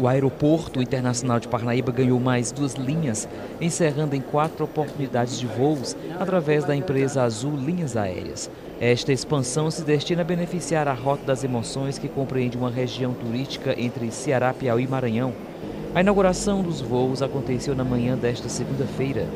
O Aeroporto Internacional de Parnaíba ganhou mais duas linhas, encerrando em quatro oportunidades de voos através da empresa Azul Linhas Aéreas. Esta expansão se destina a beneficiar a Rota das Emoções, que compreende uma região turística entre Ceará, Piauí e Maranhão. A inauguração dos voos aconteceu na manhã desta segunda-feira.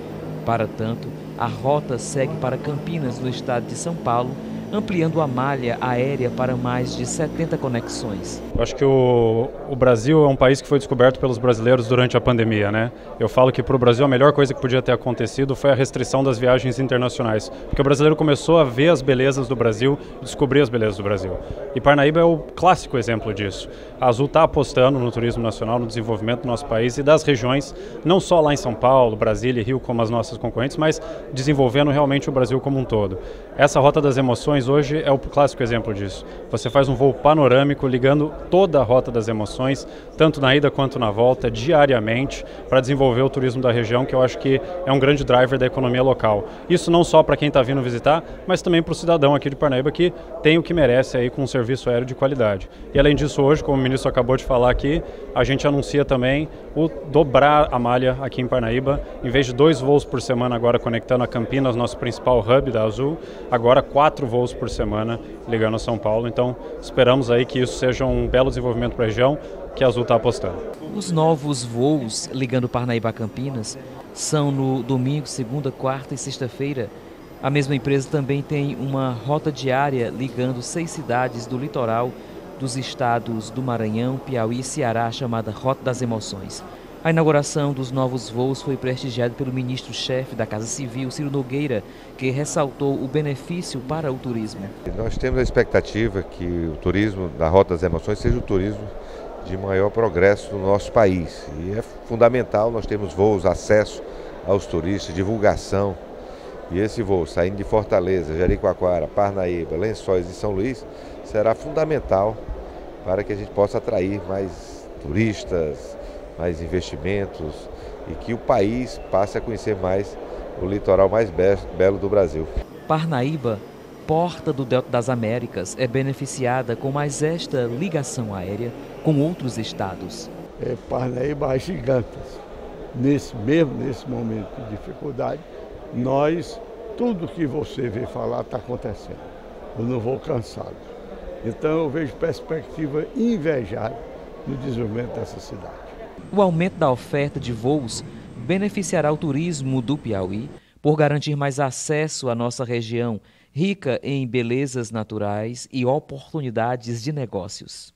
Para tanto, a rota segue para Campinas, no estado de São Paulo, ampliando a malha aérea para mais de 70 conexões. Eu acho que o, o, Brasil é um país que foi descoberto pelos brasileiros durante a pandemia, né? Eu falo que para o Brasil a melhor coisa que podia ter acontecido foi a restrição das viagens internacionais, porque o brasileiro começou a ver as belezas do Brasil, descobrir as belezas do Brasil. E Parnaíba é o clássico exemplo disso. A Azul está apostando no turismo nacional, no desenvolvimento do nosso país e das regiões, não só lá em São Paulo, Brasília e Rio como as nossas concorrentes, mas desenvolvendo realmente o Brasil como um todo. Essa rota das emoções hoje é o clássico exemplo disso. Você faz um voo panorâmico ligando toda a rota das emoções, tanto na ida quanto na volta, diariamente, para desenvolver o turismo da região, que eu acho que é um grande driver da economia local. Isso não só para quem está vindo visitar, mas também para o cidadão aqui de Parnaíba que tem o que merece aí com um serviço aéreo de qualidade. E além disso, hoje, como o ministro acabou de falar aqui, a gente anuncia também o dobrar a malha aqui em Parnaíba, em vez de dois voos por semana agora conectando a Campinas, nosso principal hub da Azul, agora quatro voos por semana ligando a São Paulo. Então, esperamos aí que isso seja um belo desenvolvimento para a região que a Azul está apostando. Os novos voos ligando Parnaíba a Campinas são no domingo, segunda, quarta e sexta-feira. A mesma empresa também tem uma rota diária ligando seis cidades do litoral dos estados do Maranhão, Piauí e Ceará, chamada Rota das Emoções. A inauguração dos novos voos foi prestigiada pelo ministro-chefe da Casa Civil, Ciro Nogueira, que ressaltou o benefício para o turismo. Nós temos a expectativa que o turismo da Rota das Emoções seja o turismo de maior progresso no nosso país. E é fundamental, nós temos voos, acesso aos turistas, divulgação. E esse voo saindo de Fortaleza, Jericoacoara, Parnaíba, Lençóis e São Luís será fundamental para que a gente possa atrair mais turistas, mais investimentos e que o país passe a conhecer mais o litoral mais belo do Brasil. Parnaíba, porta do Delta das Américas, é beneficiada com mais esta ligação aérea com outros estados. É, Parnaíba, as gigantes. Nesse mesmo nesse momento de dificuldade, nós, tudo que você vê falar está acontecendo. Eu não vou cansado. Então eu vejo perspectiva invejável no desenvolvimento dessa cidade. O aumento da oferta de voos beneficiará o turismo do Piauí por garantir mais acesso à nossa região, rica em belezas naturais e oportunidades de negócios.